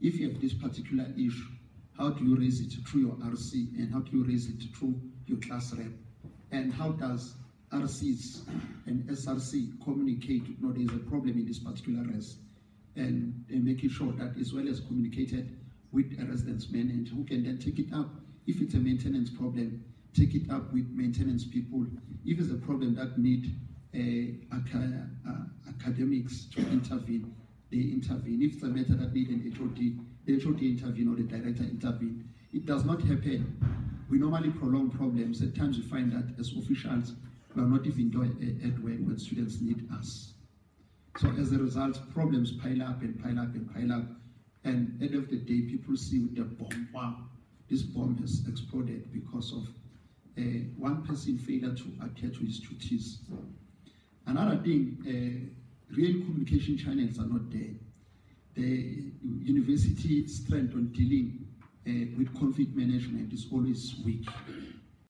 if you have this particular issue, how do you raise it through your RC and how do you raise it through your class rep? And how does RCs and SRC communicate, know, there's a problem in this particular res and, and making sure that as well as communicated with a residence manager who can then take it up. If it's a maintenance problem, take it up with maintenance people. If it's a problem that need uh, uh, academics to intervene, they intervene. If it's a matter that need an HOD, the HOD intervene or the director intervene. It does not happen. We normally prolong problems. At times we find that as officials, we are not even doing at work when students need us. So as a result, problems pile up and pile up and pile up. And end of the day, people see with the bomb, wow, this bomb has exploded because of uh, one person failure to adhere to his duties. Another thing, uh, real communication channels are not there. The university strength on dealing uh, with conflict management is always weak.